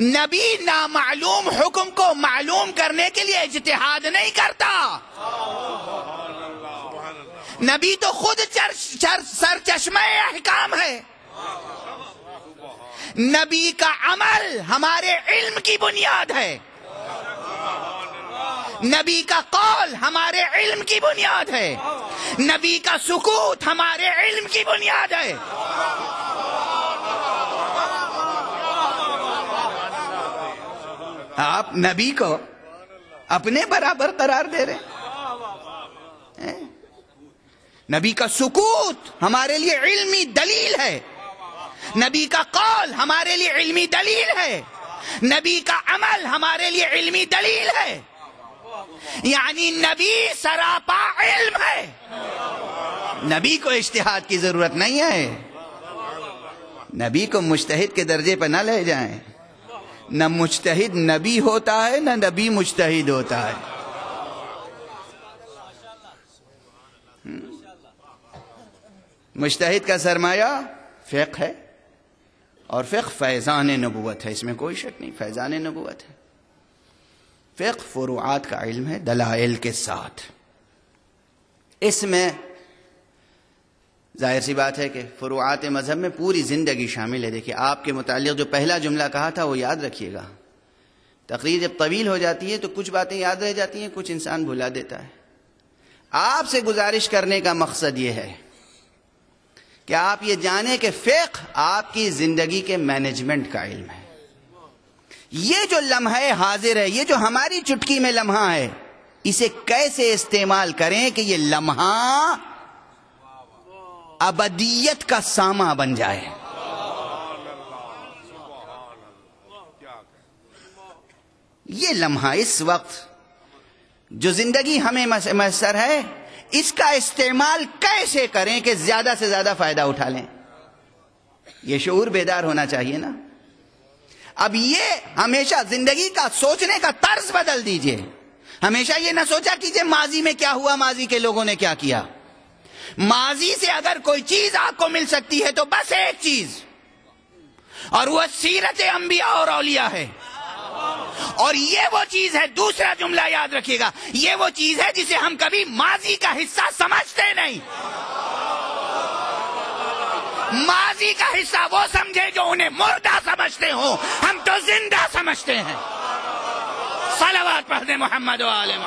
नबी नामालूम हुक्म को मालूम करने के लिए इजतिहाद नहीं करता। नबी तो खुद सर चश्मे अहकाम है। नबी का अमल हमारे इल्म की बुनियाद है। नबी का कौल हमारे इल्म की बुनियाद है। नबी का सुकूत हमारे इल्म की बुनियाद है। आप नबी को अपने बराबर करार दे रहे हैं। नबी का सुकूत हमारे लिए इल्मी दलील है। नबी का कौल हमारे लिए इल्मी दलील है। नबी का अमल हमारे लिए इल्मी दलील है। यानी नबी सरापा इल्म है। नबी को इश्तिहाद की ज़रूरत नहीं है। नबी को मुश्तहिद के दर्जे पर ना ले जाएँ। न मुश्तहिद नबी होता है, न नबी मुश्तहिद होता है। मुश्तहिद का सरमाया फ़िक है, और फ़िक फैज़ान नबूत है, इसमें कोई शक नहीं, फैज़ान नबूत है। फ़िक फ़ुरुआत का इल्म है, दलाइल के साथ। इसमें ज़ाहिर सी बात है कि फ़ुरुआत मज़हब में पूरी ज़िंदगी शामिल है। देखिए, आपके मुतालिक जो पहला जुमला कहा था, वो याद रखिएगा। तकरीर जब तवील हो जाती है तो कुछ बातें याद रह जाती हैं, कुछ इंसान भुला देता है। आपसे गुजारिश करने का मकसद ये है कि आप ये जाने कि फ़िक आपकी ज़िंदगी के मैनेजमेंट का इल्म है। ये जो लम्हा हाजिर है, ये जो हमारी चुटकी में लम्हा है, इसे कैसे इस्तेमाल करें कि ये लम्हा अबदियत का सामा बन जाए। ये लम्हा इस वक्त जो ज़िंदगी हमें मैसर है, इसका इस्तेमाल कैसे करें कि ज़्यादा से ज़्यादा फ़ायदा उठा लें? यह शूर बेदार होना चाहिए ना? अब ये हमेशा ज़िंदगी का सोचने का तर्ज बदल दीजिए। हमेशा ये ना सोचा कीजिए, माजी में क्या हुआ, माजी के लोगों ने क्या किया? माजी से अगर कोई चीज़ आपको मिल सकती है तो बस एक चीज़। और वह सीरत अंबिया और औलिया है। और ये वो चीज़ है, दूसरा जुमला याद रखिएगा, ये वो चीज़ है जिसे हम कभी माजी का हिस्सा समझते नहीं। माजी का हिस्सा वो समझे जो उन्हें मुर्दा समझते हो, हम तो ज़िंदा समझते हैं। सलावात पढ़ दे मोहम्मद आलम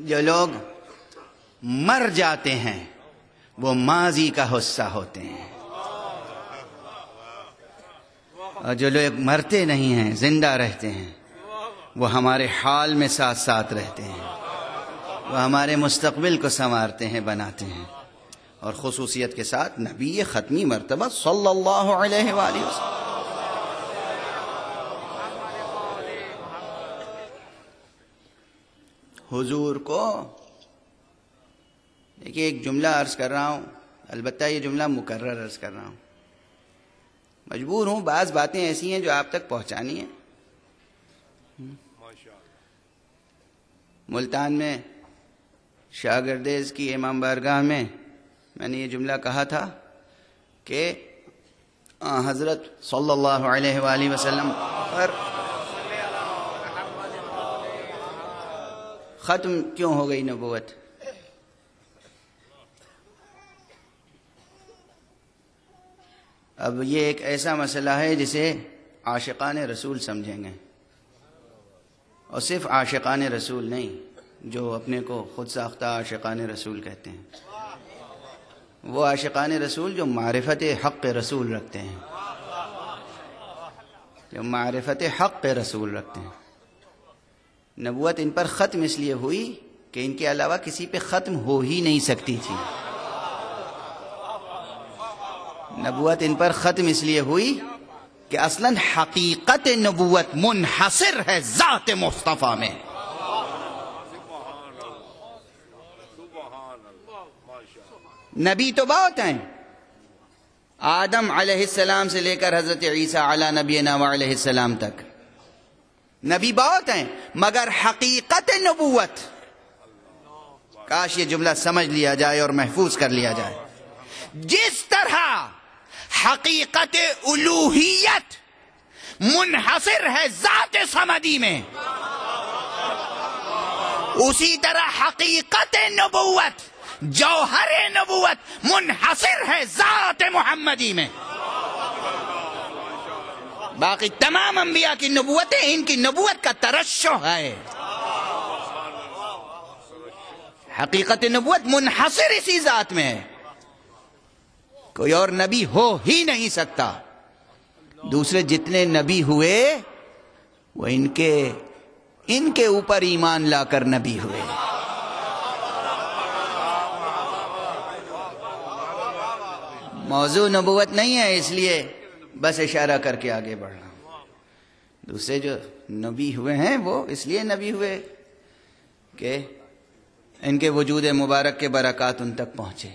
जो लोग मर जाते हैं, वो माजी का हिस्सा होते हैं। और जो लोग मरते नहीं हैं, ज़िंदा रहते हैं, वो हमारे हाल में साथ साथ रहते हैं। वो हमारे मुस्तबिल को संवारते हैं, बनाते हैं। और खसूसियत के साथ नबी ख़त्मी मरतबा सल्लल्लाहु अलैहि वसल्लम। हुजूर को। देखिए, एक जुमला अर्ज़ कर रहा हूँ। अलबत्ता ये जुमला मुकर्र अर्ज़ कर रहा हूँ। मजबूर हूँ, बाज बातें ऐसी हैं जो आप तक पहुंचानी है। मुल्तान में, शाहगरदेज की इमाम बारगाह में मैंने ये जुमला कहा था कि हज़रत सल्लल्लाहु अलैहि वसल्लम पर ख़त्म क्यों हो गई नबूवत? अब ये एक ऐसा मसला है जिसे आशिकान रसूल समझेंगे। और सिर्फ़ आशिकान रसूल नहीं, जो अपने को खुद साख्ता आशिकान रसूल कहते हैं। वो आशिकान रसूल जो मारिफत हक़ रसूल रखते हैं। जो मारिफत हक़ रसूल रखते हैं। नबूत इन पर ख़त्म इसलिए हुई कि इनके अलावा किसी पे ख़त्म हो ही नहीं सकती थी। नबूत इन पर ख़त्म इसलिए हुई कि असलन हकीकत नबूत मुनहसर है ज़ात मुस्तफ़ा में। नबी तो बहुत हैं। आदम अलैहिस्सलाम से लेकर हज़रत ईसा अला नबी अलैहिस्सलाम तक। नबी बहुत हैं, मगर हकीकत नबूत काश ये जुमला समझ लिया जाए और महफूज कर लिया जाए। जिस तरह हकीकत उलूहियत मुनहसर है जात समदी में, उसी तरह हकीकत नबूत जौहर नबूत मुनहसर है जात मोहम्मदी में। बाकी तमाम अंबिया की नबूतें इनकी नबूत का तरशो है। हकीकत नबूत मुनहसर इसी जात में है। कोई और नबी हो ही नहीं सकता। दूसरे जितने नबी हुए, वो इनके इनके ऊपर ईमान लाकर नबी हुए। मौजू नबूवत नहीं है इसलिए बस इशारा करके आगे बढ़। रहा हूँ दूसरे जो नबी हुए हैं, वो इसलिए नबी हुए कि इनके वजूद मुबारक के बरक़ात उन तक पहुँचे।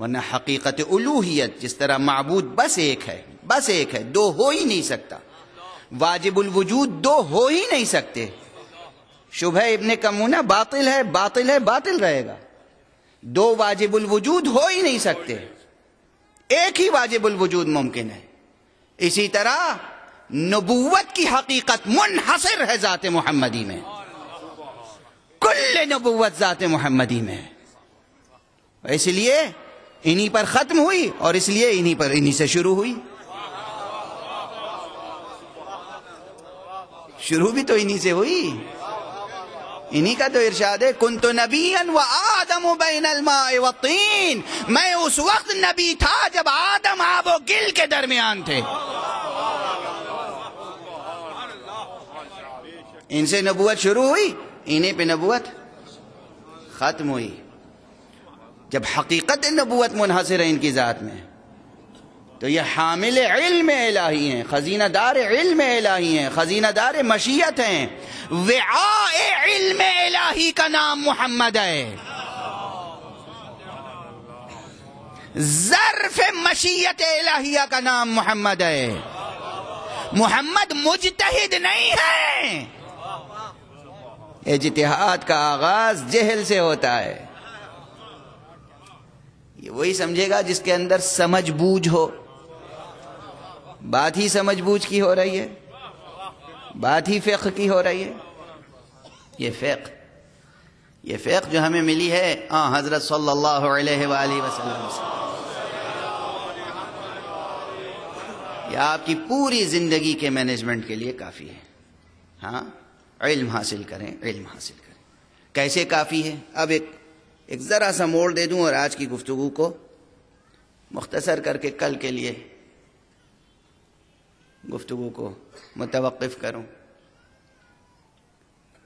वरना हकीकत उलूहियत, जिस तरह मबूद बस एक है, बस एक है, दो हो ही नहीं सकता। वाजिबुल वजूद दो हो ही नहीं सकते। शुभ इब्ने कमूना बातिल है बातिल है, बातिल रहेगा। दो वाजिबुल वजूद हो ही नहीं सकते। एक ही वाजिबुल वजूद मुमकिन है। इसी तरह नबूवत की हकीकत मुनहसर है ज़ात मोहम्मदी में। कुल नबूवत ज़ात मोहम्मदी में। इसलिए इन्हीं पर ख़त्म हुई और इसलिए इन्हीं पर इन्हीं से शुरू हुई। शुरू भी तो इन्हीं से हुई। इन्हीं का तो इरशाद है कुन तो नबीन व आदम तीन। मैं उस वक्त नबी था जब आदम आबो गिल के दरमियान थे। इनसे नबूत शुरू हुई, इन्हीं पे नबूत खत्म हुई। जब हकीकत नबूत मुनहसर है इनकी ज़ात में। तो ये हामिल इल्म इलाही हैं खजीना दार इल्म इलाही हैं खजीना दार मशीयत हैं। वे इल्म इलाही का नाम मोहम्मद है। जरफ मशीयत इलाहिया का नाम मोहम्मद है। मोहम्मद मुजतहिद नहीं है। इजतिहाद का आगाज़ जहल से होता है। ये वही समझेगा जिसके अंदर समझ बूझ हो। बात ही समझ बूझ की हो रही है। बात ही फ़िक की हो रही है। ये फ़िक। ये फ़िक जो हमें मिली है, आ, हज़रत सल्लल्लाहु अलैहि वसल्लम से। यह आपकी पूरी ज़िंदगी के मैनेजमेंट के लिए काफ़ी है। हाँ इल्म हासिल करें, इल्म हासिल करें। कैसे काफ़ी है? अब एक एक ज़रा सा मोड़ दे दूँ और आज की गुफ्तगु को मुख्तसर करके कल के लिए गुफ्तगु को मुतवक़ करूँ।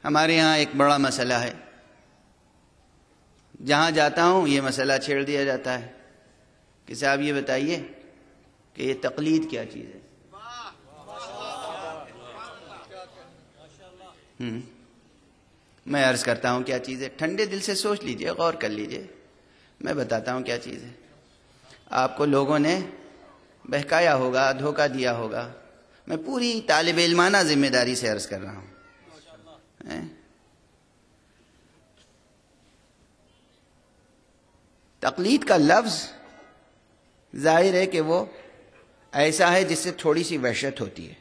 हमारे यहाँ एक बड़ा मसला है। जहाँ जाता हूँ, ये मसला छेड़ दिया जाता है। कि साहब, ये बताइए कि ये तकलीद क्या चीज़ है? हम्म। मैं अर्ज़ करता हूँ, क्या चीज़ है? ठंडे दिल से सोच लीजिए, गौर कर लीजिए। मैं बताता हूँ क्या चीज़ है। आपको लोगों ने बहकाया होगा, धोखा दिया होगा। मैं पूरी तालब इलमाना ज़िम्मेदारी से अर्ज़ कर रहा हूँ। तकलीद का लफ्ज ज़ाहिर है कि वो ऐसा है जिससे थोड़ी सी वहशत होती है।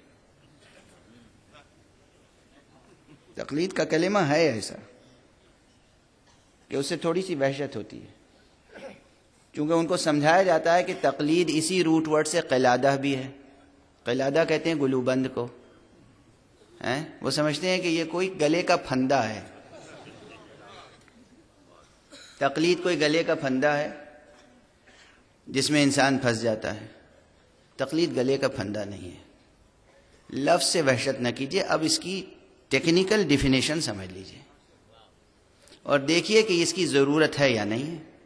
तकलीद का कलेमा है ऐसा कि उससे थोड़ी सी वहशत होती है। क्योंकि उनको समझाया जाता है कि तकलीद इसी रूट वर्ड से कलादा भी है। कलादा कहते हैं गुलूबंद को। हैं? वो समझते हैं कि ये कोई गले का फंदा है। तकलीद कोई गले का फंदा है जिसमें इंसान फंस जाता है। तकलीद गले का फंदा नहीं है। लफ्ज से वहशत न कीजिए, अब इसकी टेक्निकल डिफिनेशन समझ लीजिए। और देखिए कि इसकी ज़रूरत है या नहीं है।